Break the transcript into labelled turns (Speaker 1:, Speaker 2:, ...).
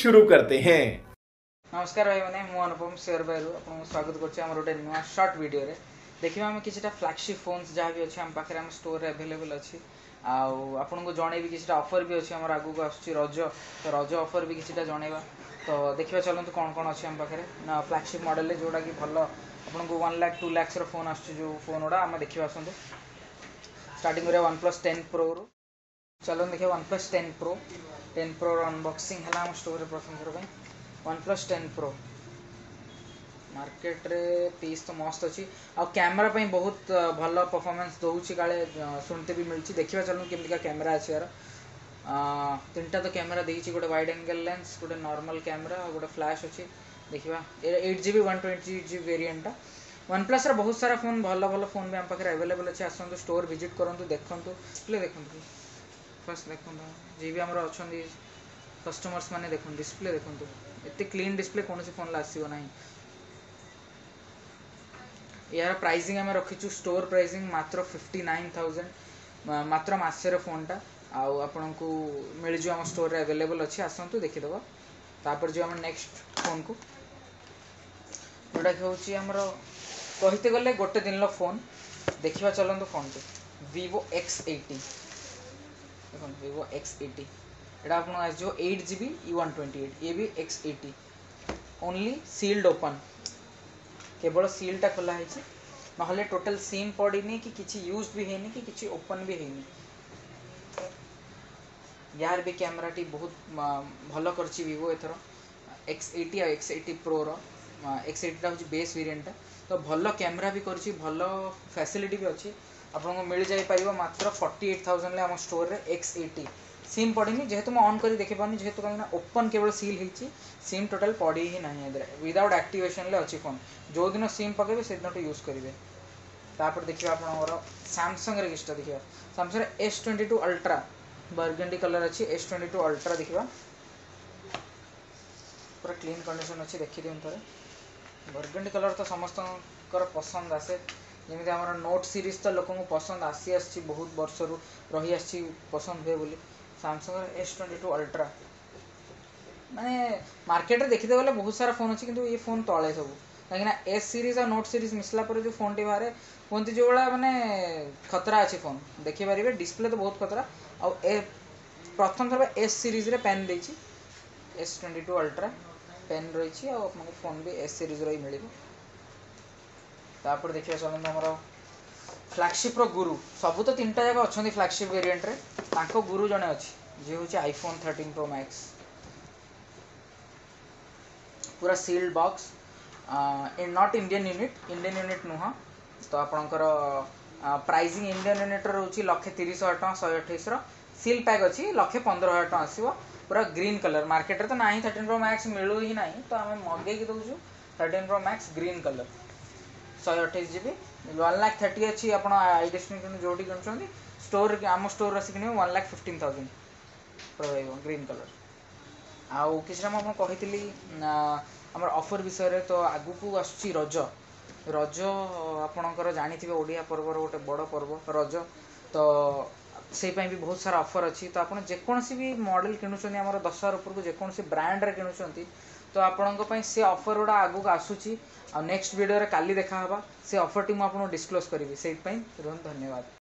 Speaker 1: शुरू करते हैं
Speaker 2: नमस्कार भाई मैंने मुझे अनुपम शेयर भाई आपको स्वागत करोटे नुआ सर्ट भिडियो देखिए आम कि फ्लाग्शिप फोन जहाँ भी अच्छे आम पाखे आम स्टोर एभेलेबल अच्छी आपको जनईबी किसी अफर भी अच्छे आगे आस तो रज अफर भी किसी जनवा तो देखिए चलते कौन कौन अच्छे आम पाखे फ्लैगसीप मडेल जोटा कि भल आपको वन लाख टू लैक्स रोन आस फोन गुड़ा आम देखिए आसतु start one plus ten pro रु चलते देखिए one plus ten pro ten ପ୍ରୋର unboxing ହେଲା ଆମ ଷ୍ଟୋରରେ ପ୍ରଥମ ଥର ପାଇଁ ୱାନ୍ ପ୍ଲସ୍ ଟେନ୍ ପ୍ରୋ ମାର୍କେଟରେ ପିସ୍ ତ ମସ୍ତ ଅଛି ଆଉ କ୍ୟାମେରା ପାଇଁ ବହୁତ ଭଲ ପରଫର୍ମାନ୍ସ ଦେଉଛି କାଳେ ଶୁଣିତେ ବି ମିଳୁଛି ଦେଖିବା ଚାଲୁନ କେମିତିକା କ୍ୟାମେରା ଅଛି ଏହାର ତିନିଟା ତ କ୍ୟାମେରା ଦେଇଛି ଗୋଟେ ୱାଇଡ୍ ଆଙ୍ଗେଲ୍ ଲେନ୍ସ ଗୋଟେ ନର୍ମାଲ୍ କ୍ୟାମେରା ଆଉ ଗୋଟେ ଫ୍ଲାସ୍ ଅଛି ଦେଖିବା eight GB one twenty GB ଭେରିଏଣ୍ଟଟା one ପ୍ଲସ୍ର ବହୁତ ସାରା ଫୋନ୍ ଭଲ ଭଲ ଫୋନ୍ ବି ଆମ ପାଖରେ ଆଭେଲେବଲ୍ ଅଛି ଆସନ୍ତୁ ଷ୍ଟୋର୍ ଭିଜିଟ୍ କରନ୍ତୁ ଦେଖନ୍ତୁ ଡିସ୍ପ୍ଲେ ଦେଖନ୍ତୁ ଫାଷ୍ଟ ଦେଖନ୍ତୁ ଯିଏ ବି ଆମର ଅଛନ୍ତି କଷ୍ଟମର୍ସ ମାନେ ଦେଖନ୍ତୁ ଡିସପ୍ଲେ ଦେଖନ୍ତୁ ଏତେ କ୍ଲିନ୍ ଡିସପ୍ଲେ କୌଣସି ଫୋନ୍ରେ ଆସିବ ନାହିଁ ଏହାର ପ୍ରାଇସିଂ ଆମେ ରଖିଛୁ ଷ୍ଟୋର୍ ପ୍ରାଇସିଂ ମାତ୍ର ଫିଫ୍ଟି ନାଇନ୍ ଥାଉଜେଣ୍ଡ ମାତ୍ର ମାସେର ଫୋନ୍ଟା ଆଉ ଆପଣଙ୍କୁ ମିଳିଯିବ ଆମ ଷ୍ଟୋର୍ରେ ଆଭେଲେବଲ୍ ଅଛି ଆସନ୍ତୁ ଦେଖିଦେବା ତାପରେ ଯିବ ଆମର ନେକ୍ସଟ ଫୋନ୍କୁ ଯେଉଁଟାକି ହେଉଛି ଆମର କହିତେ ଗଲେ ଗୋଟେ ଦିନର ଫୋନ୍ ଦେଖିବା ଚାଲନ୍ତୁ ଫୋନ୍ଟି ଭିଭୋ ଏକ୍ସ ଏଇଟି ᱛᱚ ᱠᱚᱱᱛᱷᱮ ᱵᱤᱵᱚ ᱮᱠᱥ 80 ᱮᱴᱟ ᱟᱯᱱᱚ ᱟᱡᱚ 8 ᱡᱤᱵᱤ 128 ᱮᱵᱤ ᱮᱠᱥ 80 ᱚᱱᱞᱤ ᱥᱤᱞಡ್ ᱚᱯᱮᱱ ᱠᱮᱵᱚᱞ ᱥᱤᱞ ᱴᱟ ᱠᱚᱞᱟ ᱦᱮᱡ ᱱᱚᱦᱞᱮ ᱴᱚᱴᱟᱞ ᱥᱤᱢ ᱯᱚᱰᱤ ᱱᱮ ᱠᱤ ᱠᱤᱪᱷᱤ ᱭᱩᱡᱽಡ್ ᱵᱤ ᱦᱮᱱᱮ ᱠᱤ ᱠᱤᱪᱷᱤ ᱚᱯᱮᱱ ᱵᱤ ᱦᱮᱱᱮ ᱭᱟᱨ ᱵᱤ ᱠᱮᱢᱨᱟ ᱴᱤ ᱵᱚᱦᱩᱛ ᱵᱷᱚᱞᱚ ᱠᱚᱨᱪᱤ ᱵᱤᱵᱚ ᱮᱛᱚᱨᱚ ᱮᱠᱥ 80 ᱟᱨ ᱮᱠᱥ 80 ᱯᱨᱚ ᱨᱚ ᱮᱠᱥ 80 ᱴᱟ ᱦᱩᱡᱩᱜᱤ ᱵᱮᱥ ᱵ ଆପଣଙ୍କୁ ମିଳିଯାଇପାରିବ ମାତ୍ର ଫର୍ଟି ଏଇଟ୍ ଥାଉଜେଣ୍ଡରେ ଆମ ଷ୍ଟୋରରେ ଏକ୍ସ ଏଇଟି ସିମ୍ ପଡ଼ିନି ଯେହେତୁ ମୁଁ ଅନ୍ କରି ଦେଖିପାରୁନି ଯେହେତୁ କାହିଁକିନା ଓପନ୍ କେବଳ ସିଲ୍ ହେଇଛି ସିମ୍ ଟୋଟାଲ୍ ପଡ଼ି ହିଁ ନାହିଁ ଏଥିରେ ୱିଦାଉଟ୍ ଆକ୍ଟିଭେସନ୍ରେ ଅଛି ଫୋନ୍ ଯେଉଁଦିନ ସିମ୍ ପକାଇବେ ସେଦିନଠୁ ୟୁଜ୍ କରିବେ ତାପରେ ଦେଖିବା ଆପଣଙ୍କର ସାମସଙ୍ଗରେ କିଛିଟା ଦେଖିବା ସାମସଙ୍ଗରେ S twenty two ultra burgundy colour ଅଛି ଏସ୍ ଟ୍ୱେଣ୍ଟି ଟୁ ଅଲ୍ଟ୍ରା ଦେଖିବା ପୁରା କ୍ଲିନ୍ କଣ୍ଡିସନ୍ ଅଛି ଦେଖିଦିଅନ୍ତୁ ଥରେ ବର୍ଗେଣ୍ଡି କଲର୍ ତ ସମସ୍ତଙ୍କର ପସନ୍ଦ ଆସେ जमी आम नोट सीरीज तो लोक पसंद आसी आस बहुत वर्ष रु रही आ पसंद हुए बोली Samsung S twenty two ultra मैंने मार्केट देखते बोले बहुत सारा फोन अच्छे ये फोन तले सब कहीं एस सीरीज आ नोट सीरीज मिसला जो फोन टी बाहर कहते जो भाला मैंने खतरा अच्छे फोन देखिपर डिस्प्ले तो बहुत खतरा आ प्रथम थोड़ा एस सीरीज रे पेन देसी एस ट्वेंटी टू अल्ट्रा पेन रही फोन भी एस सीरीज रही मिले ᱟᱯᱨᱚᱫᱮᱪᱮ ᱥᱚᱱᱟᱱᱫᱟᱢᱨᱟ ᱯᱷᱞᱟᱜᱥᱤᱯ ᱨᱚ ᱜᱩᱨᱩ ᱥᱚᱵᱩᱛᱚ ᱛᱤᱱᱴᱟ ᱡᱟᱜ ᱟᱪᱷᱱᱫᱤ ᱯᱷᱞᱟᱜᱥᱤᱯ ᱵᱮᱨᱤᱭᱮᱱᱴ ᱨᱮ ᱛᱟᱠᱚ ᱜᱩᱨᱩ ᱡᱚᱱᱮ ᱟᱪᱷᱤ ᱡᱮ ᱦᱩᱪᱤ ᱟᱭᱯᱷᱚᱱ 13 ᱯᱨᱚ ᱢᱮᱠᱥ ᱯᱩᱨᱟ ᱥᱤᱞഡ് ᱵᱚᱠᱥ ᱟ ᱤᱱ not Indian unit Indian unit ᱱᱚᱦᱟ ᱛᱚ ᱟᱯᱚᱱᱠᱚᱨ ᱯᱨᱟᱭᱥᱤᱝ ᱤᱱᱫᱤᱭᱟᱱ ᱩᱱᱤᱴ ᱨᱮ ᱦᱩᱪᱤ 13000 ᱴᱟᱠᱟ 128 ᱨᱚ ᱥᱤᱞ ᱯᱮᱠ ᱟᱪᱷᱤ 1 ଶହେ ଅଠେଇଶ ଜିବି ୱାନ୍ ଲାକ୍ ଥାର୍ଟି ଅଛି ଆପଣ ଆଇ ଡେଷ୍ଟିନେସନ୍ ଯେଉଁଠି କିଣୁଛନ୍ତି ଷ୍ଟୋର୍ ଆମ ଷ୍ଟୋର୍ ଆସି କିଣିବେ ୱାନ୍ ଲାକ୍ ଫିଫ୍ଟିନ୍ ଥାଉଜେଣ୍ଡ ରହିବ ଗ୍ରୀନ୍ କଲର୍ ଆଉ କିଛିଟା ମୁଁ ଆପଣଙ୍କୁ କହିଥିଲି ଆମର ଅଫର୍ ବିଷୟରେ ତ ଆଗକୁ ଆସୁଛି ରଜ ରଜ ଆପଣଙ୍କର ଜାଣିଥିବେ ଓଡ଼ିଆ ପର୍ବର ଗୋଟେ ବଡ଼ ପର୍ବ ରଜ ତ ସେଇ ପାଇଁ ବି ବହୁତ ସାରା ଅଫର୍ ଅଛି ତ ଆପଣ ଯେକୌଣସି ବି ମଡ଼େଲ୍ କିଣୁଛନ୍ତି ଆମର ଦଶ ହଜାର ଉପରକୁ ଯେକୌଣସି ବ୍ରାଣ୍ଡରେ କିଣୁଛନ୍ତି ତ ଆପଣଙ୍କ ପାଇଁ ସେ ଅଫର୍ ଗୁଡ଼ା ଆଗକୁ ଆସୁଛି ଆଉ ନେକ୍ସଟ ଭିଡ଼ିଓରେ କାଲି ଦେଖାହେବା ସେ ଅଫର୍ଟି ମୁଁ ଆପଣଙ୍କୁ ଡିସକ୍ଲୋଜ୍ କରିବି ସେଇଥିପାଇଁ ରୁହନ୍ତୁ ଧନ୍ୟବାଦ